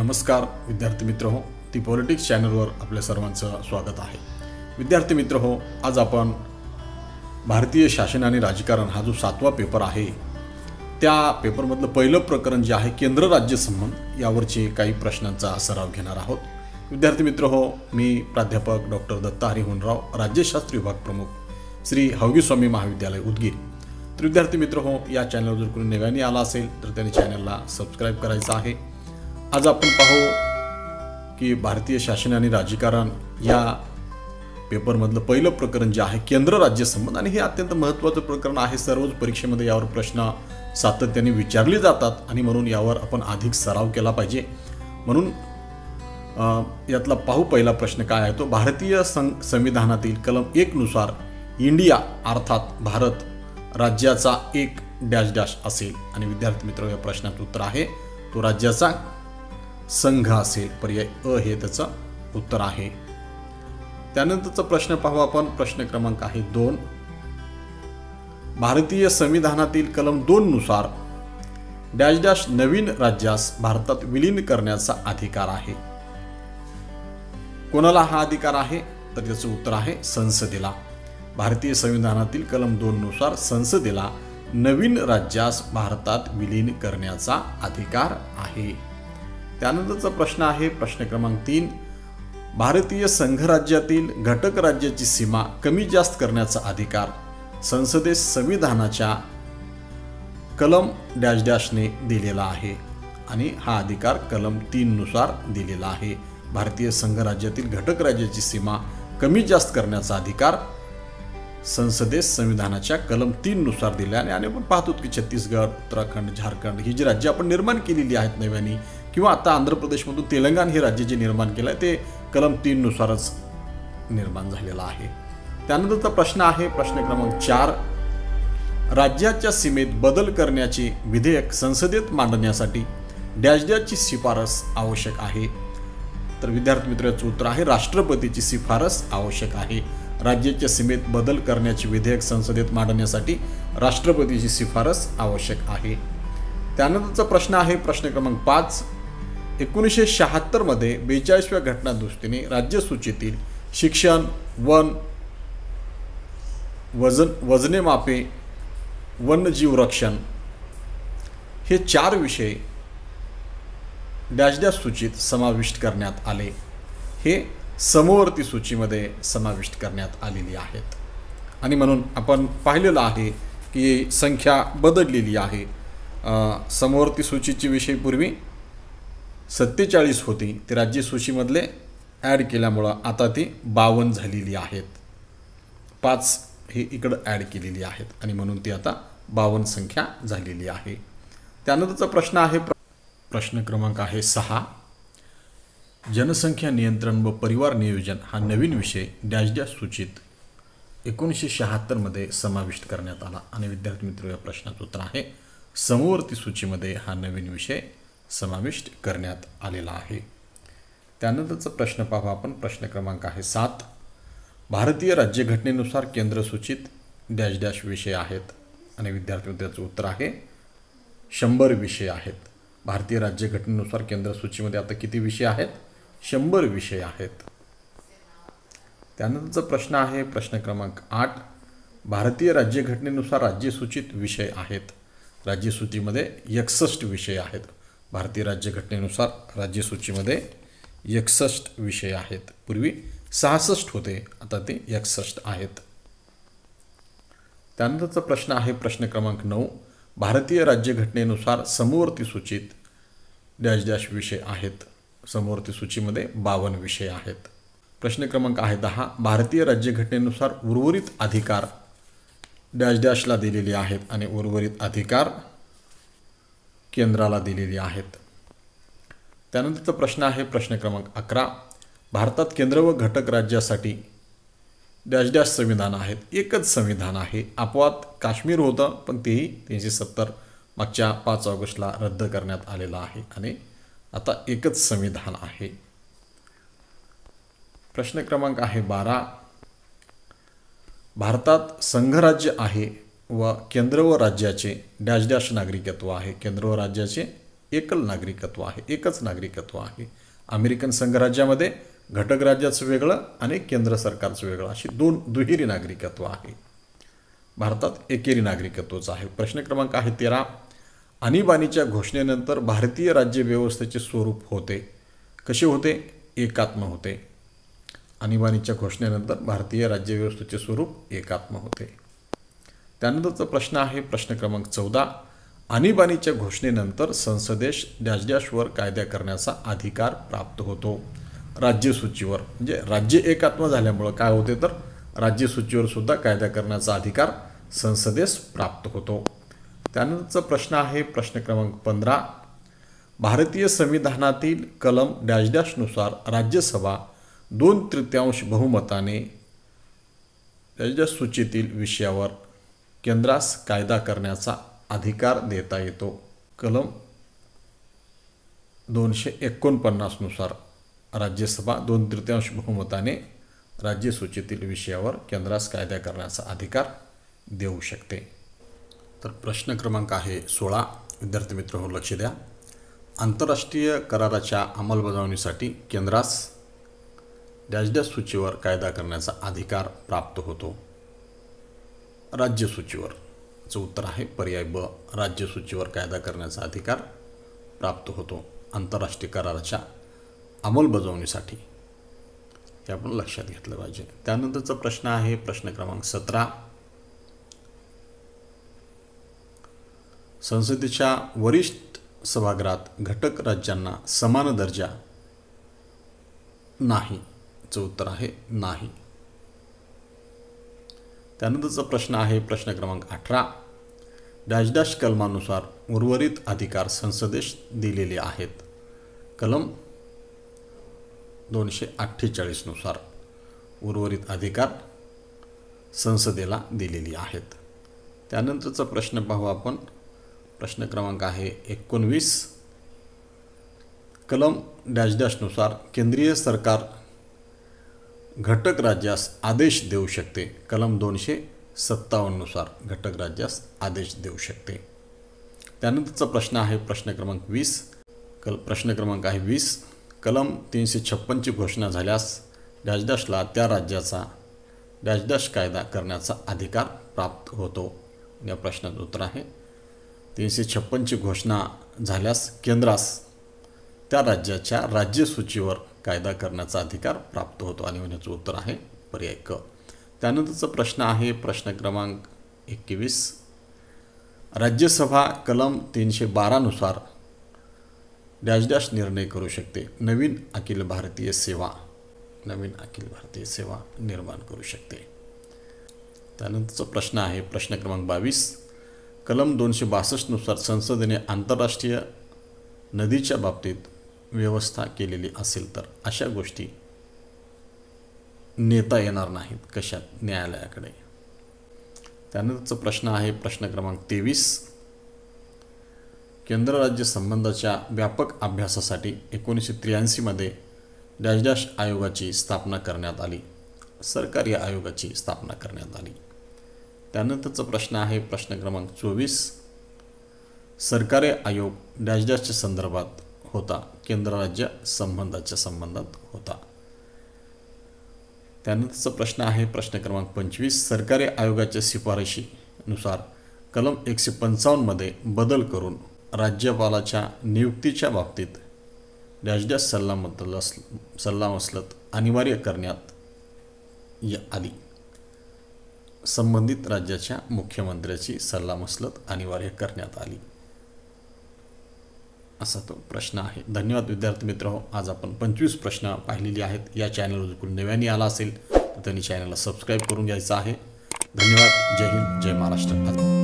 नमस्कार विद्यार्थी मित्र हो ती पॉलिटिक्स चॅनलवर आपल्या सर्वांचं स्वागत आहे. विद्यार्थी मित्र हो आज आपण भारतीय शासन आणि राजकारण हा जो सातवा पेपर आहे त्या पेपरमधलं पहिलं प्रकरण जे आहे केंद्र राज्य संबंध यावरचे काही प्रश्नांचा सराव घेणार आहोत. विद्यार्थी मित्र हो मी प्राध्यापक डॉक्टर दत्ता हरी राज्यशास्त्र विभाग प्रमुख श्री हवगीस्वामी महाविद्यालय उदगीर. तर विद्यार्थी मित्र हो या चॅनलवर जर कोणी नव्याने आला असेल तर त्याने चॅनलला सबस्क्राईब करायचं आहे. आज आपण पाहू की भारतीय शासन आणि राजकारण या पेपरमधलं पहिलं प्रकरण जे आहे केंद्र राज्य संबंध आणि हे अत्यंत महत्त्वाचं प्रकरण आहे. सर्वच परीक्षेमध्ये यावर प्रश्न सातत्याने विचारले जातात आणि म्हणून यावर आपण अधिक सराव केला पाहिजे. म्हणून यातला पाहू पहिला प्रश्न काय आहे तो भारतीय सं संविधानातील कलम एकनुसार इंडिया अर्थात भारत राज्याचा एक डॅश डॅश असेल. आणि विद्यार्थी मित्र या प्रश्नाचं उत्तर आहे तो राज्याचा संघ असेल पर्याय अ हे त्याचं उत्तर आहे. त्यानंतरचा प्रश्न पाहू आपण. प्रश्न क्रमांक आहे दोन. भारतीय संविधानातील कलम दोन नुसार डॅश डॅश नवीन राज्यास भारतात विलीन करण्याचा अधिकार आहे. कोणाला हा अधिकार आहे? तर त्याचं उत्तर आहे संसदेला. भारतीय संविधानातील कलम दोन नुसार संसदेला नवीन राज्यास भारतात विलीन करण्याचा अधिकार आहे. त्यानंतरचा प्रश्न आहे प्रश्न क्रमांक तीन. भारतीय संघराज्यातील घटक राज्याची सीमा कमी जास्त करण्याचा अधिकार संसदेस संविधानाच्या कलम डॅश डॅशने दिलेला आहे आणि हा अधिकार कलम तीननुसार दिलेला आहे. भारतीय संघराज्यातील घटक राज्याची सीमा कमी जास्त करण्याचा अधिकार संसदेस संविधानाच्या कलम तीननुसार दिल्याने. दिले आणि आणि आपण पाहतो की छत्तीसगड उत्तराखंड झारखंड ही जी राज्य आपण निर्माण केलेली आहेत नव्याने किंवा आता आंध्र प्रदेशमधून तेलंगण हे राज्य जे निर्माण केलं आहे ते कलम तीननुसारच निर्माण झालेलं आहे. त्यानंतरचा प्रश्न आहे प्रश्न क्रमांक चार. राज्याच्या सीमेत बदल करण्याचे विधेयक संसदेत मांडण्यासाठी डॅश डॅशची शिफारस आवश्यक आहे. तर विद्यार्थी मित्राचं उत्तर आहे राष्ट्रपतीची शिफारस आवश्यक आहे. राज्याच्या सीमेत बदल करण्याचे विधेयक संसदेत मांडण्यासाठी राष्ट्रपतीची शिफारस आवश्यक आहे. त्यानंतरचा प्रश्न आहे प्रश्न क्रमांक पाच. एकोणीसशे शहात्तरमध्ये बेचाळीसव्या घटना दृष्टीने राज्यसूचीतील शिक्षण वन वजन वजने मापे वन्यजीव रक्षण हे चार विषय डॅश डॅश सूचीत समाविष्ट करण्यात आले. हे समवर्ती सूचीमध्ये समाविष्ट करण्यात आलेली आहेत. आणि म्हणून आपण पाहिलेलं आहे की संख्या बदललेली आहे. समवर्ती सूचीची विषय पूर्वी सत्तेचाळीस होती. ती राज्य सूचीमधले ॲड केल्यामुळं आता ती बावन्न झालेली आहेत. पाच हे इकडं ॲड केलेली आहेत आणि म्हणून ती आता बावन्न संख्या झालेली आहे. त्यानंतरचा प्रश्न आहे प्र- प्रश्न क्रमांक आहे सहा. जनसंख्या नियंत्रण व परिवार नियोजन हा नवीन विषय डॅश डॅश सूचित एकोणीसशे शहात्तरमध्ये समाविष्ट करण्यात आला. आणि विद्यार्थी मित्र या प्रश्नाचं उत्तर आहे समवर्ती सूचीमध्ये हा नवीन विषय समाविष्ट करण्यात आलेला आहे. त्यानंतरचा प्रश्न पाहू आपण. प्रश्न क्रमांक आहे सात. भारतीय राज्यघटनेनुसार केंद्र सूचित डॅश डॅश विषय आहेत आणि विद्यार्थी त्याचं उत्तर आहे शंभर विषय आहेत. भारतीय राज्यघटनेनुसार केंद्र सूचीमध्ये आता किती विषय आहेत? शंभर विषय आहेत. त्यानंतरचा प्रश्न आहे प्रश्न क्रमांक आठ. भारतीय राज्यघटनेनुसार राज्यसूचित विषय आहेत. राज्यसूचीमध्ये एकसष्ट विषय आहेत. भारतीय राज्यघटनेनुसार राज्यसूचीमध्ये एकसष्ट विषय आहेत. पूर्वी सहासष्ट होते आता ते एकसष्ट आहेत. त्यानंतरचा प्रश्न आहे प्रश्न क्रमांक नऊ. भारतीय राज्यघटनेनुसार समवर्ती सूचीत डॅश डॅश विषय आहेत. समवर्ती सूचीमध्ये बावन्न विषय आहेत. प्रश्न क्रमांक आहे दहा. भारतीय राज्यघटनेनुसार उर्वरित अधिकार डॅश डॅशला दिलेले आहेत आणि उर्वरित अधिकार केंद्राला दिलेली आहेत. त्यानंतरचा प्रश्न आहे प्रश्न क्रमांक अकरा. भारतात केंद्र व घटक राज्यासाठी डॅश डॅश संविधान आहेत. एकच संविधान आहे. अपवाद काश्मीर होतं पण तेही तीनशे सत्तर. मागच्या पाच ऑगस्टला रद्द करण्यात आलेलं आहे आणि आता एकच संविधान आहे. प्रश्न क्रमांक आहे बारा. भारतात संघराज्य आहे. व केंद्र व राज्याचे डॅश डॅश नागरिकत्व आहे. केंद्र व राज्याचे एकल नागरिकत्व आहे. एकच नागरिकत्व आहे. अमेरिकन संघराज्यामध्ये घटक राज्याचं वेगळं आणि केंद्र सरकारचं वेगळं अशी दोन दुहेरी नागरिकत्व आहे. भारतात एकेरी नागरिकत्वच आहे. प्रश्न क्रमांक आहे तेरा. आणीबाणीच्या घोषणेनंतर भारतीय राज्यव्यवस्थेचे स्वरूप होते. कसे होते? एकात्म होते. आणीबाणीच्या घोषणेनंतर भारतीय राज्यव्यवस्थेचे स्वरूप एकात्म होते. त्यानंतरचा प्रश्न आहे प्रश्न क्रमांक चौदा. आणीबाणीच्या घोषणेनंतर संसदेश डॅश डॅशवर कायदा करण्याचा अधिकार प्राप्त होतो. राज्यसूचीवर म्हणजे राज्य एकात्म झाल्यामुळं काय होते तर राज्यसूचीवर सुद्धा कायदा करण्याचा अधिकार संसदेस प्राप्त होतो. त्यानंतरचा प्रश्न आहे प्रश्न क्रमांक पंधरा. भारतीय संविधानातील कलम डॅश डॅशनुसार राज्यसभा दोन तृतीयांश बहुमताने त्याच्या सूचीतील विषयावर केंद्रास कायदा करण्याचा अधिकार देता येतो. कलम दोनशे एकोणपन्नासनुसार राज्यसभा दोन तृतीयांश बहुमताने राज्यसूचीतील विषयावर केंद्रास कायदा करण्याचा अधिकार देऊ शकते. तर प्रश्न क्रमांक आहे सोळा. विद्यार्थी मित्र हो लक्ष द्या. आंतरराष्ट्रीय कराराच्या अंमलबजावणीसाठी केंद्रास डॅश डॅश सूचीवर कायदा करण्याचा अधिकार प्राप्त होतो. राज्यसूचीवर. चं उत्तर आहे पर्याय ब राज्यसूचीवर कायदा करण्याचा अधिकार प्राप्त होतो आंतरराष्ट्रीय कराराच्या अंमलबजावणीसाठी. हे आपण लक्षात घेतलं पाहिजे. त्यानंतरचा प्रश्न आहे प्रश्न क्रमांक सतरा. संसदेच्या वरिष्ठ सभागृहात घटक राज्यांना समान दर्जा नाही चं उत्तर आहे नाही. त्यानंतरचा प्रश्न आहे प्रश्न क्रमांक अठरा. डॅश डॅश कलमानुसार उर्वरित अधिकार संसदेश दिलेले आहेत. कलम दोनशे अठ्ठेचाळीसनुसार उर्वरित अधिकार संसदेला दिलेली आहेत. त्यानंतरचा प्रश्न पाहू आपण. प्रश्न क्रमांक आहे एकोणवीस. कलम डॅश डॅशनुसार केंद्रीय सरकार घटक राज्यास आदेश देऊ शकते. कलम दोनशे सत्तावन्ननुसार घटक राज्यास आदेश देऊ शकते. त्यानंतरचा प्रश्न आहे प्रश्न क्रमांक वीस. कल प्रश्न क्रमांक आहे वीस. कलम तीनशे छप्पनची घोषणा झाल्यास डॅशडॅशला त्या राज्याचा डॅशडॅश कायदा करण्याचा अधिकार प्राप्त होतो. या प्रश्नाचं उत्तर आहे. तीनशे छप्पनची घोषणा झाल्यास केंद्रास त्या राज्याच्या राज्यसूचीवर कायदा करण्याचा अधिकार प्राप्त होतो आणि होण्याचं उत्तर आहे पर्याय क. त्यानंतरचा प्रश्न आहे प्रश्न क्रमांक एकवीस. राज्यसभा कलम तीनशे बारानुसार डॅश डॅश निर्णय करू शकते. नवीन अखिल भारतीय सेवा नवीन अखिल भारतीय सेवा निर्माण करू शकते. त्यानंतरचा प्रश्न आहे प्रश्न क्रमांक बावीस. कलम दोनशे बासष्टनुसार संसदेने आंतरराष्ट्रीय नदीच्या बाबतीत व्यवस्था केलेली असेल तर अशा गोष्टी नेता येणार नाहीत कशात न्यायालयाकडे. त्यानंतरचा प्रश्न आहे प्रश्न क्रमांक तेवीस. केंद्र राज्य संबंधाच्या व्यापक अभ्यासासाठी एकोणीसशे त्र्याऐंशीमध्ये डॅश डॅश आयोगाची स्थापना करण्यात आली. सरकारी आयोगाची स्थापना करण्यात आली. त्यानंतरचा प्रश्न आहे प्रश्न क्रमांक चोवीस. सरकारी आयोग डॅश डॅशच्या संदर्भात होता. केंद्र राज्य संबंधाच्या संबंधात होता. त्यानंतरचा प्रश्न आहे प्रश्न क्रमांक पंचवीस सरकारी आयोगाच्या शिफारशीनुसार कलम एकशे पंचावन्नमध्ये बदल करून राज्यपालाच्या नियुक्तीच्या बाबतीत राजद्या सल्लामतल सल्लामसलत अनिवार्य करण्यात या आली. संबंधित राज्याच्या मुख्यमंत्र्याची सल्लामसलत अनिवार्य करण्यात आली. असा तो प्रश्न आहे. धन्यवाद विद्यार्थी मित्र हो आज आपण पंचवीस प्रश्न पाहिलेली आहेत. या चॅनलवर कोणी नव्याने आला असेल तर त्यांनी चॅनलला सबस्क्राईब करून घ्यायचं आहे. धन्यवाद. जय हिंद. जय महाराष्ट्र.